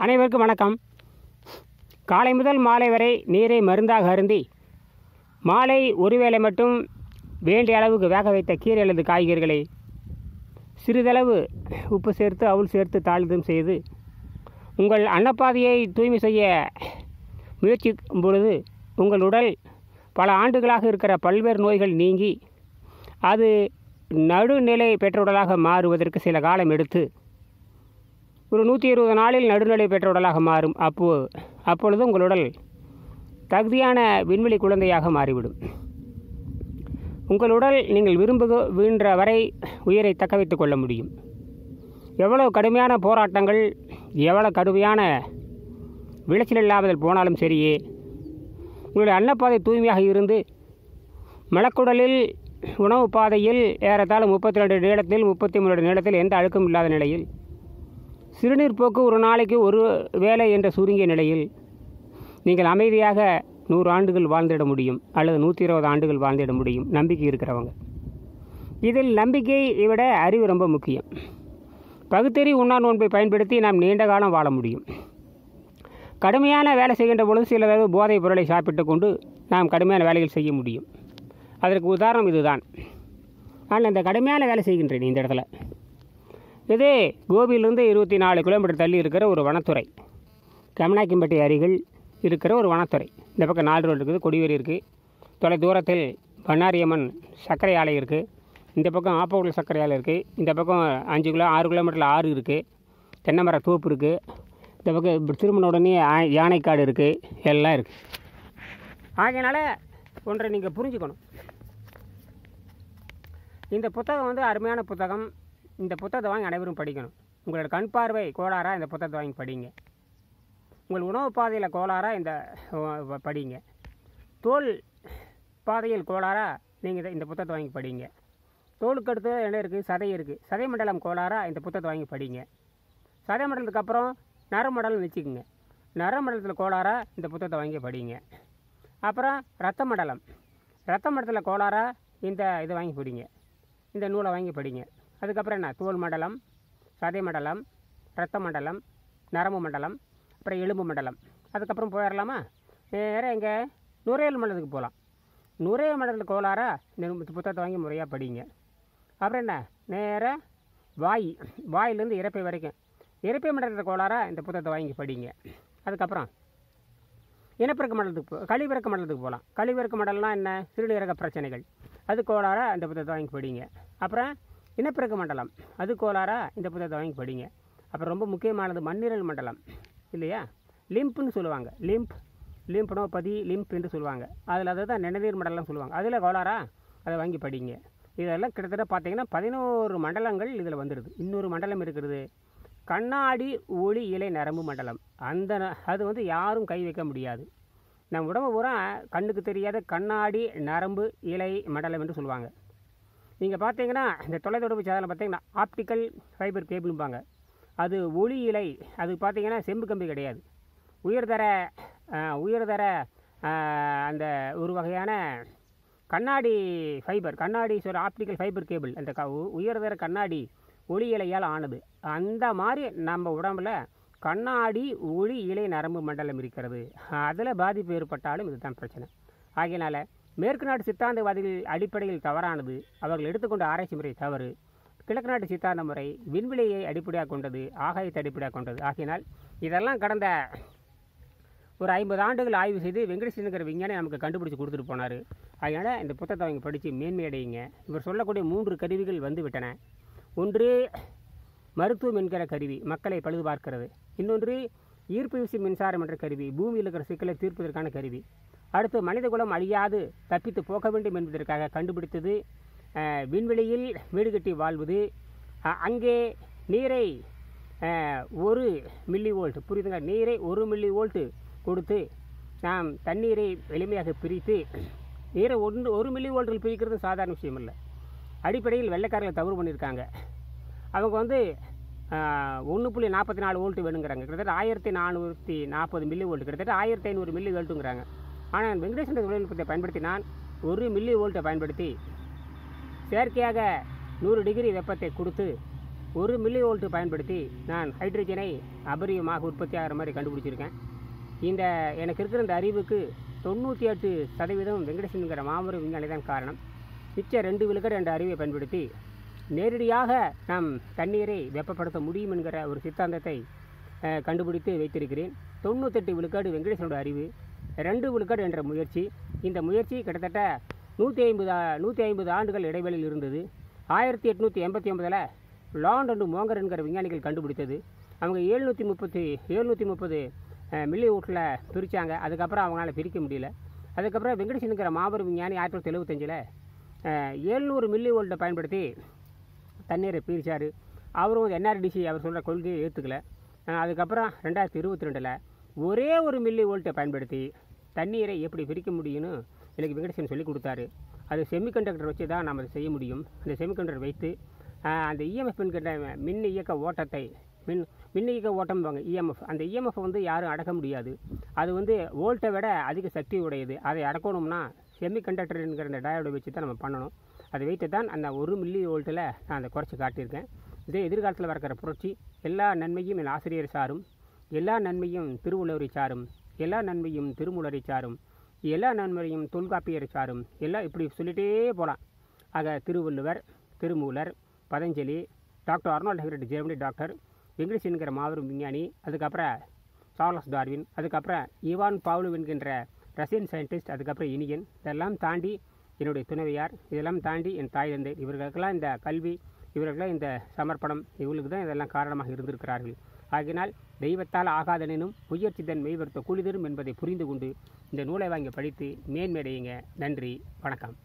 அனைவருக்கும் வணக்கம். காலை முதல் மாலை வரை நீரை மருந்தாக அருந்தி மாலை ஒருவேளை மட்டும் வேண்டிய அளவுக்கு வேக வைத்த கீரை அல்லது காய்கறிகளை சிறிதளவு உப்பு சேர்த்து அவுள் சேர்த்து தாளிதம் செய்து உங்கள் அன்னப்பாதையை தூய்மை செய்ய முயற்சிக்கும் பொழுது உங்கள் உடல் பல ஆண்டுகளாக இருக்கிற பல்வேறு நோய்கள் நீங்கி அது நடுநிலை பெற்ற உடலாக மாறுவதற்கு சில காலம் எடுத்து ஒரு நூற்றி இருபது நாளில் நடுநிலை பெற்ற உடலாக மாறும். அப்போ அப்பொழுது உங்கள் உடல் தகுதியான விண்வெளி குழந்தையாக மாறிவிடும். உங்கள் உடல் நீங்கள் விரும்புகின்ற வரை உயிரை தக்க வைத்துக் கொள்ள முடியும். எவ்வளவு கடுமையான போராட்டங்கள் எவ்வளோ கடுமையான விளைச்சல் இல்லாமல் போனாலும் சரியே உங்களுடைய அன்னப்பாதை தூய்மையாக இருந்து மலக்குடலில் உணவு பாதையில் ஏறத்தாழ முப்பத்தி ரெண்டு நீளத்தில் முப்பத்தி மூணு நீளத்தில் எந்த அழுக்கும் இல்லாத நிலையில் சிறுநீர் போக்கு ஒரு நாளைக்கு ஒரு வேலை என்ற சுருங்கிய நிலையில் நீங்கள் அமைதியாக நூறு ஆண்டுகள் வாழ்ந்திட முடியும் அல்லது நூற்றி இருபது ஆண்டுகள் வாழ்ந்திட முடியும் நம்பிக்கை இருக்கிறவங்க. இதில் நம்பிக்கையை விட அறிவு ரொம்ப முக்கியம். பகுத்தறி உண்ணா நோன்பை பயன்படுத்தி நாம் நீண்ட காலம் வாழ முடியும். கடுமையான வேலை செய்கின்ற பொழுது சிலதாவது போதைப் பொருளை சாப்பிட்டு கொண்டு நாம் கடுமையான வேலைகள் செய்ய முடியும். அதற்கு உதாரணம் இதுதான். ஆனால் இந்த கடுமையான வேலை செய்கின்றேன் இந்த இடத்துல. இது கோபியிலிருந்து இருபத்தி நாலு கிலோமீட்டர் தள்ளி இருக்கிற ஒரு வனத்துறை. கமனாக்கிம்பட்டி அருகில் இருக்கிற ஒரு வனத்துறை. இந்த பக்கம் நாலு ரோடு இருக்குது கொடிவேரி இருக்குது தொலை தூரத்தில் பண்ணாரியம்மன் சர்க்கரை ஆலை இருக்குது இந்த பக்கம் ஆப்பகுள்ள சர்க்கரை ஆலை இருக்குது இந்த பக்கம் அஞ்சு கிலோ ஆறு கிலோமீட்டரில் ஆறு இருக்குது தென்னை மர தோப்பு இருக்குது இந்த பக்கம் இப்படி உடனே யானைக்காடு இருக்குது எல்லாம் இருக்குது ஆகையினால ஒன்றை நீங்கள் புரிஞ்சுக்கணும். இந்த புத்தகம் வந்து அருமையான புத்தகம். இந்த புத்தகத்தை வாங்கி அனைவரும் படிக்கணும். உங்களோட கண் பார்வை கோளாறாக இந்த புத்தகத்தை வாங்கி படிங்க. உங்கள் உணவு பாதையில் கோளாறாக இந்த படிங்க. தோல் பாதையில் கோளாறாக நீங்கள் இந்த புத்தகத்தை வாங்கி படிங்க. தோலுக்கு அடுத்து என்ன இருக்குது சதை இருக்குது சதை மண்டலம் கோளாறாக இந்த புத்தகத்தை வாங்கி படிங்க. சதை மண்டலத்துக்கு அப்புறம் நரமண்டலம் வச்சுக்கோங்க. நரமண்டலத்தில் கோளாறாக இந்த புத்தகத்தை வாங்கி படிங்க. அப்புறம் ரத்த மண்டலம் ரத்த மண்டலத்தில் கோளாறாக இந்த இதை வாங்கி படிங்க. இந்த நூலை வாங்கி படிங்க. அதுக்கப்புறம் என்ன? தோல் மண்டலம் சதை மண்டலம் ரத்த மண்டலம் நரம்பு மண்டலம் அப்புறம் எலும்பு மண்டலம். அதுக்கப்புறம் போயிடலாமா நேராக எங்கே நுரையல் மண்டலத்துக்கு போகலாம் நுரையல் மண்டலத்துக்கு கோளாரா இந்த புத்தகத்தை வாங்கி முறையாக படிங்க. அப்புறம் என்ன? நேராக வாய் வாயிலேருந்து இறப்பை வரைக்கும். இறப்பை மண்டலத்தில் கோளாரா இந்த புத்தகத்தை வாங்கி படிங்க. அதுக்கப்புறம் இனப்பெருக்க மண்டலத்துக்கு போ கழிவிறக்க மண்டலத்துக்கு போகலாம் கழிவிறக்க மண்டலம்னா என்ன? சிறுநீரக பிரச்சனைகள். அது கோளாரா இந்த புத்தகத்தை வாங்கி படிங்க. அப்புறம் இனப்பெருக்க மண்டலம். அது கோளாராக இந்த புத்தகத்தை வாங்கி படிங்க. அப்புறம் ரொம்ப முக்கியமானது மண்ணீரல் மண்டலம். இல்லையா? லிம்ப்னு சொல்லுவாங்க. லிம்ப். லிம்ப்னோ பதி லிம்ப் என்று சொல்லுவாங்க. அதில் அதை தான் நிணநீர் மண்டலம் சொல்லுவாங்க. அதில் கோளாரா அதை வாங்கி படிங்க. இதெல்லாம் கிட்டத்தட்ட பார்த்தீங்கன்னா பதினோரு மண்டலங்கள் இதில் வந்துடுது இன்னொரு மண்டலம் இருக்கிறது. கண்ணாடி ஒளி இலை நரம்பு மண்டலம். அந்த ந- அது வந்து யாரும் கை வைக்க முடியாது. நம்ம உடம்பு பூரா கண்ணுக்கு தெரியாத கண்ணாடி நரம்பு இலை மண்டலம் என்று சொல்லுவாங்க. நீங்கள் பார்த்தீங்கன்னா இந்த தொலைத்தொடர்பு சாதனம் பார்த்தீங்கன்னா ஆப்டிக்கல் ஃபைபர் கேபிள்பாங்க அது ஒளி இலை அது பார்த்தீங்கன்னா செம்பு கம்பி கிடையாது. உயர்தர உயர்தர அந்த ஒரு வகையான கண்ணாடி ஃபைபர் கண்ணாடி சொல்ற ஆப்டிக்கல் ஃபைபர் கேபிள் அந்த க உயர்தர கண்ணாடி ஒளி இலையால் ஆனது. அந்த மாதிரி நம்ம உடம்புல கண்ணாடி ஒளி இலை நரம்பு மண்டலம் இருக்கிறது. அதில் பாதிப்பு ஏற்பட்டாலும் இதுதான் பிரச்சனை. ஆகையினால் மேற்கு நாட்டு சித்தாந்தவாதிகள் அடிப்படையில் தவறானது. அவர்கள் எடுத்துக்கொண்ட ஆராய்ச்சி முறை தவறு. கிழக்கு நாட்டு சித்தாந்த முறை விண்வெளியை அடிப்படையாக கொண்டது ஆகாயத்தை அடிப்படையாக கொண்டது. ஆகையினால் இதெல்லாம் கடந்த ஒரு ஐம்பது ஆண்டுகள் ஆய்வு செய்து வெங்கடேசனுங்கிற விஞ்ஞானி நமக்கு கண்டுபிடிச்சி கொடுத்துட்டு போனார். அதனால் இந்த புத்தகத்தை அவங்க படித்து மேன்மையடையுங்க இவர் சொல்லக்கூடிய மூன்று கருவிகள் வந்துவிட்டன. ஒன்று மருத்துவம் என்கிற கருவி மக்களை பழுது பார்க்கிறது. இன்னொன்று ஈர்ப்பு விசை மின்சாரம் என்ற கருவி பூமியில் இருக்கிற சிக்கலை தீர்ப்பதற்கான கருவி. அடுத்து மனிதகுலம் அழியாது தப்பித்து போக வேண்டும் என்பதற்காக கண்டுபிடித்தது விண்வெளியில் வீடு கட்டி வாழ்வது. அங்கே நீரை ஒரு மில்லி வோல்ட் புரியுதுங்க? நீரை ஒரு மில்லி வோல்ட்டு கொடுத்து நாம் தண்ணீரை எளிமையாக பிரித்து நீரை ஒன்று ஒரு மில்லி வோல்ட்டில் பிரிக்கிறது சாதாரண விஷயம் இல்லை அடிப்படையில் வெள்ளைக்காரர்கள் தவறு பண்ணியிருக்காங்க. அவங்க வந்து ஒன்று புள்ளி நாற்பத்தி நாலு வோல்ட்டு வேணுங்கிறாங்க. கிட்டத்தட்ட ஆயிரத்தி நானூற்றி நாற்பது மில்லி வோல்ட் கிட்டத்தட்ட ஆயிரத்தி ஐநூறு மில்லி வோல்ட்டுங்கிறாங்க ஆனால் வெங்கடேசன் தொழில்நுட்பத்தை பயன்படுத்தி நான் ஒரு மில்லி வோல்ட்டை பயன்படுத்தி செயற்கையாக நூறு டிகிரி வெப்பத்தை கொடுத்து ஒரு மில்லி வோல்ட்டு பயன்படுத்தி நான் ஹைட்ரஜனை அபரியமாக உற்பத்தி ஆகிற மாதிரி கண்டுபிடிச்சிருக்கேன். இந்த எனக்கு இருக்கிற இந்த அறிவுக்கு தொண்ணூற்றி எட்டு சதவீதம் வெங்கடேசன்கிற மாபெரும் விஞ்ஞானி தான் காரணம். மிச்ச ரெண்டு விழுக்கடை என்ற அறிவை பயன்படுத்தி நேரடியாக நாம் தண்ணீரை வெப்பப்படுத்த முடியும் என்கிற ஒரு சித்தாந்தத்தை கண்டுபிடித்து வைத்திருக்கிறேன். தொண்ணூத்தெட்டு விழுக்காடு வெங்கடேசனோட அறிவு ரெண்டு விழுக்காடு என்ற முயற்சி. இந்த முயற்சி கிட்டத்தட்ட நூற்றி ஐம்பது நூற்றி ஐம்பது ஆண்டுகள் இடைவெளியில் இருந்தது. ஆயிரத்தி எட்நூற்றி எண்பத்தி ஒன்பதில் லாண்ட் அண்டு மோங்கர் என்கிற விஞ்ஞானிகள் கண்டுபிடித்தது. அவங்க எழுநூற்றி முப்பத்தி எழுநூற்றி முப்பது மில்லி ஊட்டில் பிரித்தாங்க அதுக்கப்புறம் அவங்களால பிரிக்க முடியல. அதுக்கப்புறம் வெங்கடேசனுங்கிற மாபெரும் விஞ்ஞானி ஆயிரத்தி தொள்ளாயிரத்தி எழுபத்தஞ்சில் எழுநூறு மில்லி வோல்ட்டை பயன்படுத்தி தண்ணீரை பிரித்தார் அவரும் என்ஆர்டிசி அவர் சொல்கிற கொள்கையை ஏற்றுக்கல அதுக்கப்புறம் ரெண்டாயிரத்தி இருபத்தி ரெண்டில் ஒரே ஒரு மில்லி வோல்ட்டை பயன்படுத்தி தண்ணீரை எப்படி பிரிக்க முடியும்னு எனக்கு வெங்கடேசன் சொல்லி கொடுத்தாரு. அது செமிகண்டக்டர் வச்சு தான் நம்ம அதை செய்ய முடியும். அந்த செமிகண்டக்டர் வைத்து அந்த இஎம்எஃப் என்கின்ற மின் இயக்க ஓட்டத்தை மின் மின் இயக்க ஓட்டம்பாங்க இஎம்எஃப் அந்த இஎம்எஃப் வந்து யாரும் அடக்க முடியாது. அது வந்து வோல்ட்டை விட அதிக சக்தி உடையது. அதை அடக்கணும்னா செமிகண்டக்டர் என்கிற அந்த டயோடை வச்சு தான் நம்ம பண்ணணும். அதை வைத்து தான் அந்த ஒரு மில்லி வோல்ட்டில் நான் அதை குறைச்சி காட்டியிருக்கேன். இதே எதிர்காலத்தில் வரக்கிற புரட்சி எல்லா நன்மையும் என் ஆசிரியர் சாரும் எல்லா நன்மையும் திருவள்ளுவரை சாரும். எல்லா நன்மையும் திருமூலரை சாரும். எல்லா நன்மையும் தொல்காப்பியரை சாரும். எல்லாம் இப்படி சொல்லிகிட்டே போகலாம் ஆக திருவள்ளுவர் திருமூலர் பதஞ்சலி டாக்டர் அர்னால்ட் ஹெக்ரட் ஜெர்மனி டாக்டர் வெங்கடேஷ் என்கிற மாபெரும் விஞ்ஞானி அதுக்கப்புறம் சார்லஸ் டார்வின் அதுக்கப்புறம் ஈவான் பாவ்லு என்கின்ற ரஷ்யன் சயின்டிஸ்ட் அதுக்கப்புறம் இனியன். இதெல்லாம் தாண்டி என்னுடைய துணைவியார் இதெல்லாம் தாண்டி என் தாய் தந்தை. இவர்களுக்கெல்லாம் இந்த கல்வி இவர்களுக்கெல்லாம் இந்த சமர்ப்பணம் இவர்களுக்கு தான் இதெல்லாம் காரணமாக இருந்திருக்கிறார்கள். ஆகினால் தெய்வத்தால் ஆகாதெனினும் முயற்சி தன் மெய்வர்த்த கூலிதரும் என்பதை புரிந்து கொண்டு இந்த நூலை வாங்கி படித்து மேன்மேடையுங்க. நன்றி. வணக்கம்.